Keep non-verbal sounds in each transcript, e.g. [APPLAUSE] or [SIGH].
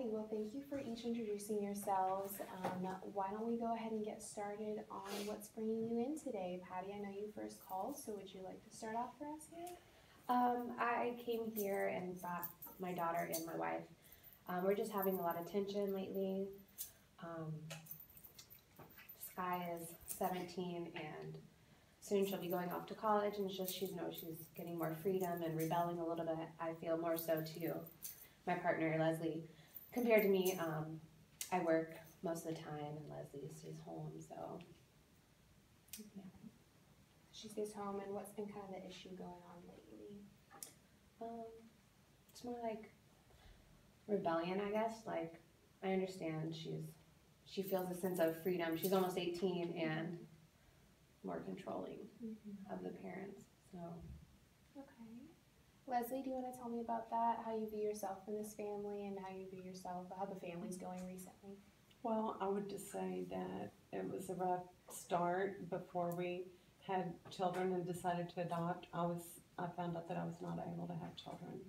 Well, thank you for each introducing yourselves. Um, why don't we go ahead and get started on what's bringing you in today? Patty, I know you first called, so would you like to start off for us here? Um, I came here and brought my daughter and my wife. Um, we're just having a lot of tension lately. Um, Sky is 17 and soon she'll be going off to college and just she knows she's getting more freedom and rebelling a little bit. I feel more so too my partner Leslie. Compared to me, um, I work most of the time and Leslie stays home, so yeah. She stays home, and what's been kind of the issue going on lately? Um, it's more like rebellion, I guess. Like I understand she's she feels a sense of freedom. She's almost 18 and more controlling Mm-hmm. of the parents. So. Leslie, do you want to tell me about that? How you view yourself in this family, and how you view yourself, how the family's going recently? Well, I would just say that it was a rough start before we had children and decided to adopt. I was, I found out that I was not able to have children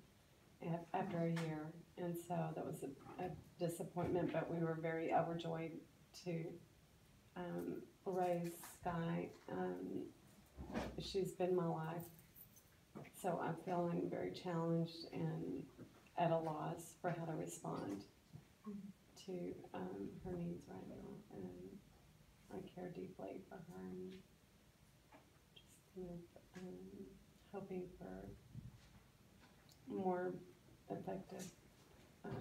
after a year. And so that was a, a disappointment, but we were very overjoyed to um, raise Sky. Um, she's been my life. So I'm feeling very challenged and at a loss for how to respond to um, her needs right now, and I care deeply for her, and just kind of um, hoping for more effective um,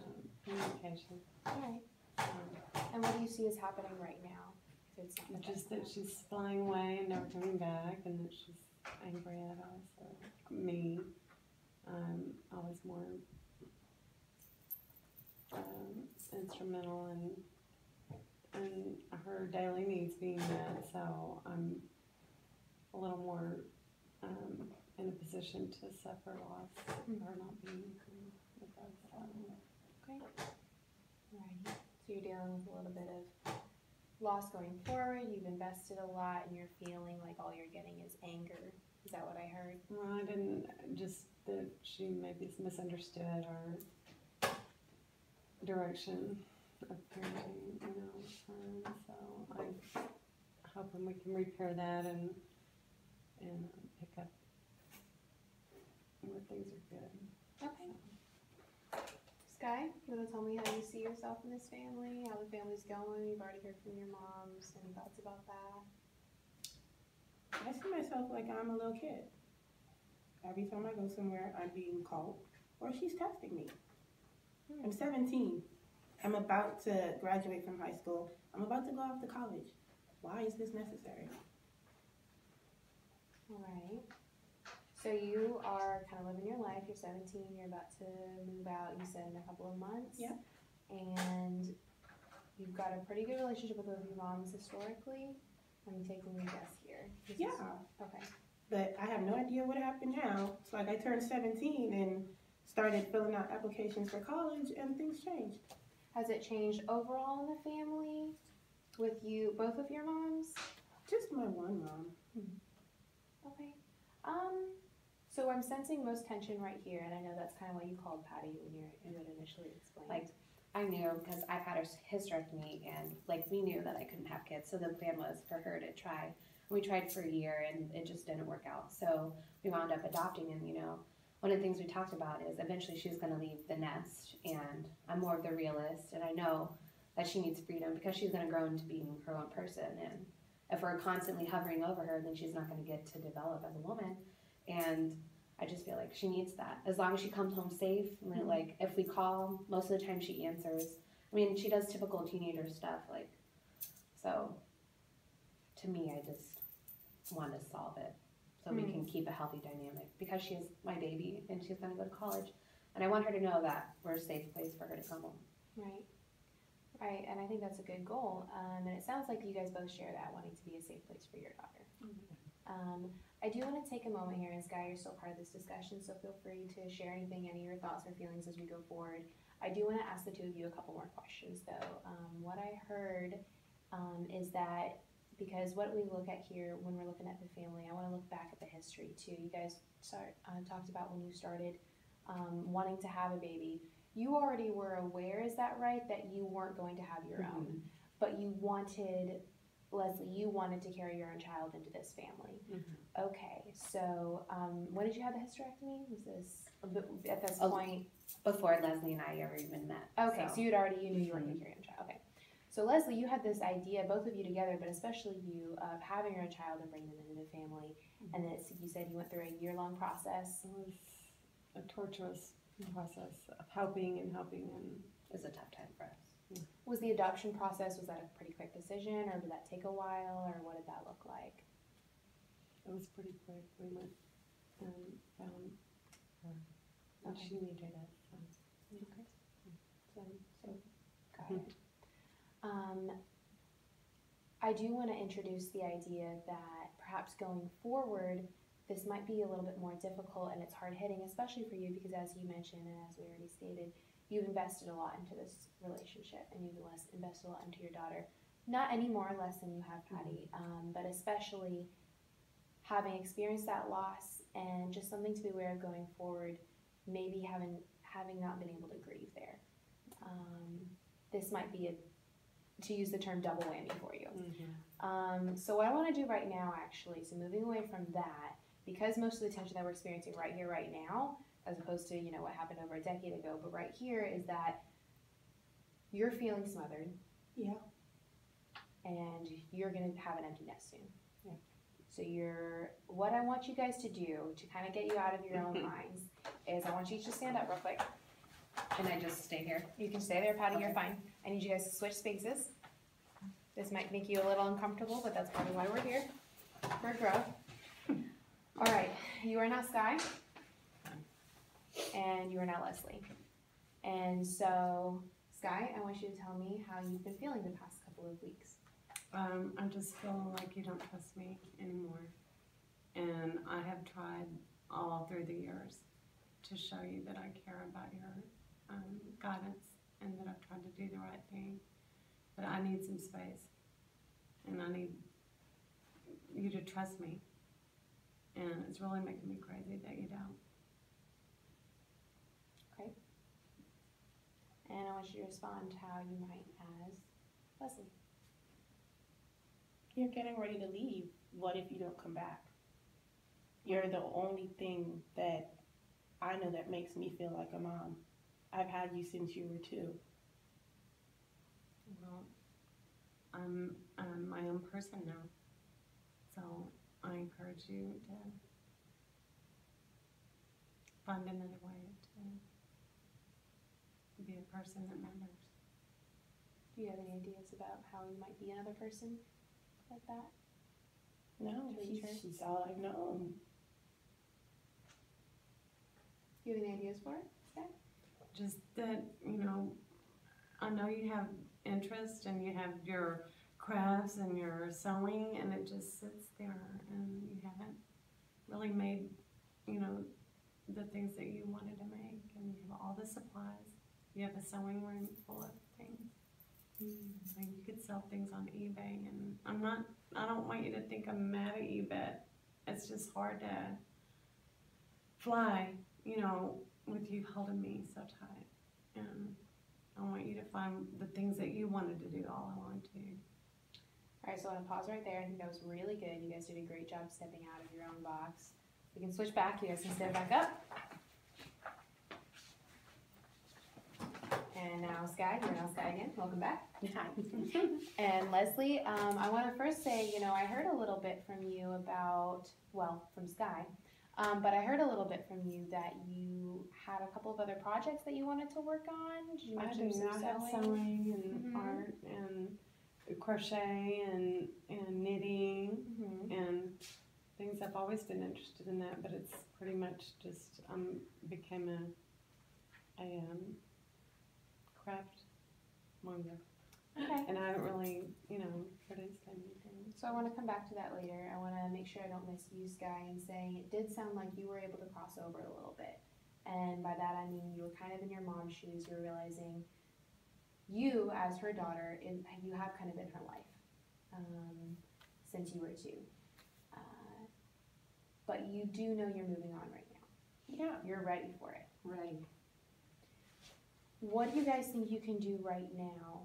communication. Alright. Um, And what do you see is happening right now? It's not just that she's flying away and never coming back, and that she's angry at us or me. Um, I was more um, instrumental in in her daily needs being met, so I'm a little more um, in a position to suffer loss of her not being with us. So. Okay. Alrighty. So you're dealing with a little bit of loss going forward. You've invested a lot, and you're feeling like all you're getting is anger. Is that what I heard? Well, I didn't, just that she maybe is misunderstood our direction of parenting, you know, her, and so I'm hoping we can repair that and, and uh, pick up where things are good. Okay. Sky, you want to tell me how you see yourself in this family? How the family's going? You've already heard from your moms. Any thoughts about that? I see myself like I'm a little kid. Every time I go somewhere, I'm being called or she's testing me. I'm 17. I'm about to graduate from high school. I'm about to go off to college. Why is this necessary? Alright. So you are kind of living your life. You're 17. You're about to move out. You said in a couple of months. Yep. And you've got a pretty good relationship with both your moms historically. I'm taking a guess here. This is- Yeah, Okay. but I have no idea what happened now. It's like I turned 17 and started filling out applications for college and things changed. Has it changed overall in the family with you, both of your moms? Just my one mom. Okay. Um, so I'm sensing most tension right here, and I know that's kind of what you called Patty when you're, you had initially explained. Like, I knew because I've had a hysterectomy and like we knew that I couldn't have kids, so the plan was for her to try. We tried for a year and it just didn't work out. So we wound up adopting, and you know, one of the things we talked about is eventually she's going to leave the nest, and I'm more of the realist, and I know that she needs freedom because she's going to grow into being her own person, and if we're constantly hovering over her, then she's not going to get to develop as a woman, and I just feel like she needs that. As long as she comes home safe, and then, mm-hmm. like if we call, most of the time she answers. I mean, she does typical teenager stuff, like so. To me, I just want to solve it so we Hmm. can keep a healthy dynamic because she's my baby and she's going to go to college, and I want her to know that we're a safe place for her to come home. Right. Right, and I think that's a good goal. Um, and it sounds like you guys both share that, wanting to be a safe place for your daughter. Um, I do want to take a moment here, and Sky, you're still part of this discussion, so feel free to share anything, any of your thoughts or feelings as we go forward. I do want to ask the two of you a couple more questions, though. Um, what I heard um, is that because what we look at here when we're looking at the family, I want to look back at the history too. You guys start, uh, talked about when you started um, wanting to have a baby, you already were aware, is that right, that you weren't going to have your own? But you wanted, Leslie, you wanted to carry your own child into this family. Mhm. Okay, so, um, when did you have the hysterectomy? Was this, at this Oh, point? Before Leslie and I ever even met. Okay, so you'd already, you knew you weren't Mhm. gonna carry your own child, okay. So Leslie, you had this idea, both of you together, but especially you, of having your own child and bringing them into the family. Mm-hmm. And then it's, you said you went through a year-long process. It was a torturous process of helping and helping and It was a tough time for us. Was the adoption process, was that a pretty quick decision, or did that take a while, or what did that look like? it was pretty quick. We went and found her. And Okay. she needed so. Okay. So, so, got it. Um, I do wanna introduce the idea that perhaps going forward, this might be a little bit more difficult and it's hard hitting, especially for you, because as you mentioned, and as we already stated, you've invested a lot into this relationship and you've invested a lot into your daughter. Not any more or less than you have Patty, um, but especially having experienced that loss and just something to be aware of going forward, maybe having, having not been able to grieve there. Um, this might be a, to use the term double whammy for you. Um, so what I want to do right now, actually, so moving away from that, because most of the tension that we're experiencing right here, right now, as opposed to you know what happened over a decade ago, but right here is that you're feeling smothered. Yeah. And you're gonna have an empty nest soon. Yeah. So you're, what I want you guys to do to kind of get you out of your own [LAUGHS] minds is I want you each to stand up real quick. And I just stay here. You can stay there, Patty, you're fine. I need you guys to switch spaces. This might make you a little uncomfortable, but that's probably why we're here, for growth. [LAUGHS] All right, you are now Sky. And you are now Leslie. And so, Sky, I want you to tell me how you've been feeling the past couple of weeks. Um, I just feel like you don't trust me anymore. And I have tried all through the years to show you that I care about your um, guidance and that I've tried to do the right thing. But I need some space. And I need you to trust me. And it's really making me crazy that you don't. Okay. And I want you to respond to how you might as Leslie. You're getting ready to leave. What if you don't come back? You're the only thing that I know that makes me feel like a mom. I've had you since you were two. Well, I'm, I'm my own person now. So I encourage you to find another way to be a person that matters. Do you have any ideas about how you might be another person like that? No, Are you she's, sure? she's all I've known. Do you have any ideas for it? Just that, you know, I know you have interest and you have your crafts and your sewing and it just sits there and you haven't really made, you know, the things that you wanted to make and you have all the supplies. You have a sewing room full of things. Mm-hmm. And you could sell things on eBay and I'm not, I don't want you to think I'm mad at you, but it's just hard to fly, you know, with you holding me so tight. And I want you to find the things that you wanted to do all along too. Alright, so I wanna pause right there, I think that was really good, you guys did a great job stepping out of your own box. We can switch back, you guys can stand back up. And now Sky, you're now Sky again, welcome back. [LAUGHS] And Leslie, um, I wanna first say, you know, I heard a little bit from you about, well, from Sky. Um, but I heard a little bit from you that you had a couple of other projects that you wanted to work on, did you I mention do some sewing? sewing and Mhm. art and crochet and, and knitting Mhm. and things. I've always been interested in that, but it's pretty much just, um, became a, a, um, craft manga. Okay. And I don't really, you know, produced anything. So I want to come back to that later. I want to make sure I don't misuse Guy in saying it did sound like you were able to cross over a little bit. And by that I mean you were kind of in your mom's shoes. You were realizing you, as her daughter, in, you have kind of been her life um, since you were two. Uh, but you do know you're moving on right now. Yeah, You're ready for it. right. what do you guys think you can do right now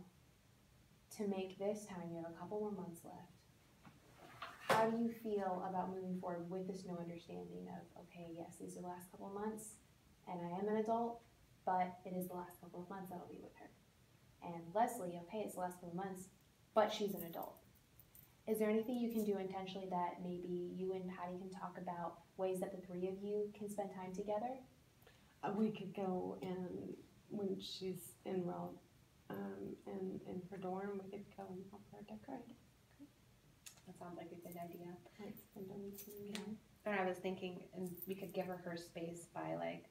to make this time? You have a couple more months left. How do you feel about moving forward with this new understanding of, okay, yes, these are the last couple of months, and I am an adult, but it is the last couple of months that I'll be with her. And Leslie, okay, it's the last couple of months, but she's an adult. Is there anything you can do intentionally that maybe you and Patty can talk about ways that the three of you can spend time together? Uh, we could go and when she's enrolled um, in, in her dorm, we could go and help her decorate. That sounds like a good idea. Like spend a week in Yeah. And I was thinking, and we could give her her space by like,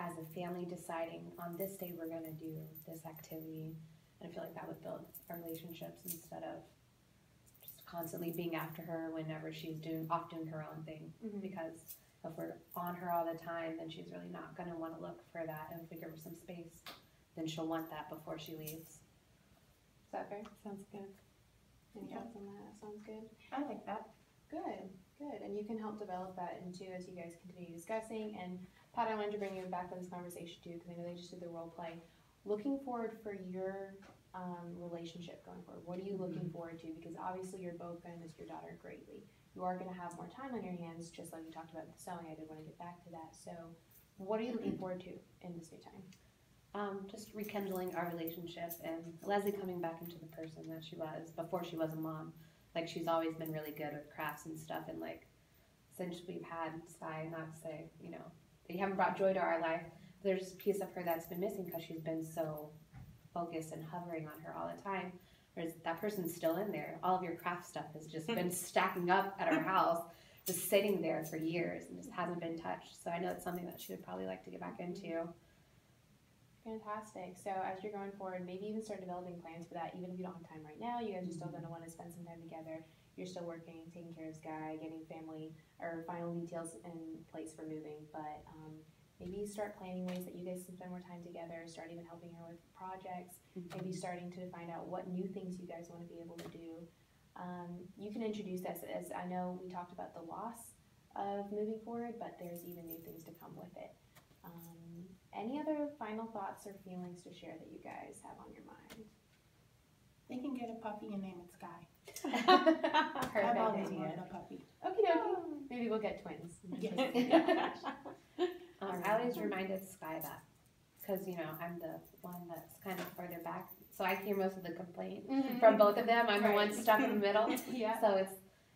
as a family deciding on this day we're gonna do this activity. And I feel like that would build our relationships instead of just constantly being after her whenever she's doing, off doing her own thing. Mm-hmm. Because if we're on her all the time, then she's really not gonna wanna look for that. And if we give her some space, then she'll want that before she leaves. Is that fair? Sounds good. Any Yeah. thoughts on that? That sounds good. I like that. Good, good. And you can help develop that into as you guys continue discussing. And Pat, I wanted to bring you back to this conversation too, because I know they just did the role play. Looking forward for your um, relationship going forward. What are you looking forward to? Because obviously you're both going to miss your daughter greatly. You are going to have more time on your hands, just like we talked about with the sewing. I did want to get back to that. So, what are you looking [CLEARS THROAT] forward to in this new time? Um, just rekindling our relationship and Leslie coming back into the person that she was before she was a mom. Like she's always been really good with crafts and stuff and like since we've had Sky, not to say, you know, they haven't brought joy to our life, there's a piece of her that's been missing because she's been so focused and hovering on her all the time. Whereas that person's still in there. All of your craft stuff has just [LAUGHS] been stacking up at our house, just sitting there for years and just hasn't been touched. So I know it's something that she would probably like to get back into. Fantastic. So as you're going forward, maybe even start developing plans for that. Even if you don't have time right now, you guys are still going to want to spend some time together. You're still working, taking care of Sky, getting family or final details in place for moving. But um, maybe start planning ways that you guys can spend more time together. Start even helping her with projects. Maybe starting to find out what new things you guys want to be able to do. Um, you can introduce us as I know we talked about the loss of moving forward, but there's even new things to come with it. Um, any other final thoughts or feelings to share that you guys have on your mind? They can get a puppy and name it Sky. [LAUGHS] I've Perfect always idea. wanted a puppy. Okie dokie. Maybe we'll get twins. Yes. [LAUGHS] Um, I always reminded Sky that, because you know I'm the one that's kind of further back, so I hear most of the complaint from both of them. I'm the one stuck in the middle, [LAUGHS] yeah. so it's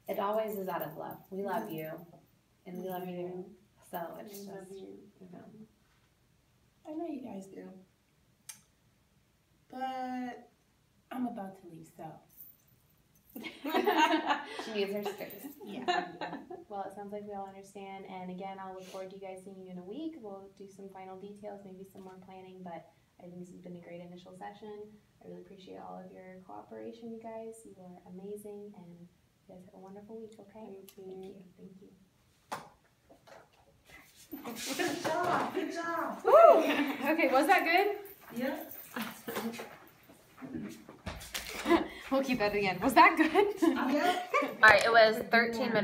it always is out of love. We love you, and we love you. So it's love just you. you know. I know you guys do. But I'm about to leave, so. [LAUGHS] She needs her space. Yeah. [LAUGHS] Well, it sounds like we all understand, and again, I'll look forward to you guys seeing you in a week. We'll do some final details, maybe some more planning, but I think this has been a great initial session. I really appreciate all of your cooperation, you guys. You are amazing, and you guys have a wonderful week, okay? Thank you. Thank you. Good job, good job. Okay, was that good? Yep. [LAUGHS] We'll keep that again. Was that good? Yep. [LAUGHS] All right, it was 13 minutes.